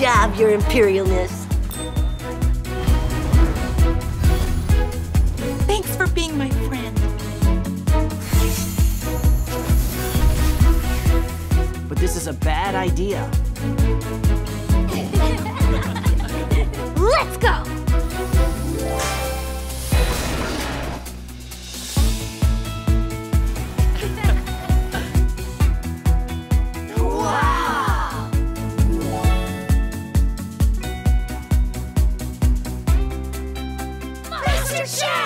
job, Your Imperialness. Thanks for being my friend. But this is a bad idea. Master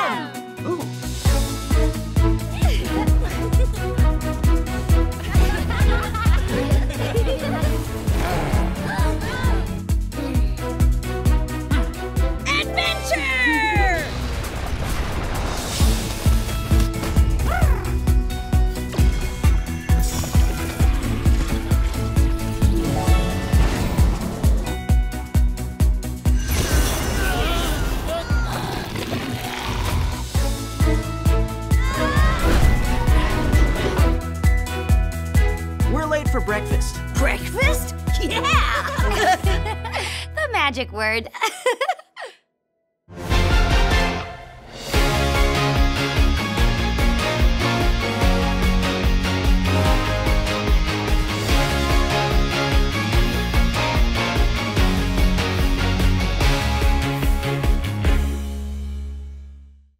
for breakfast. Breakfast? Yeah! the magic word.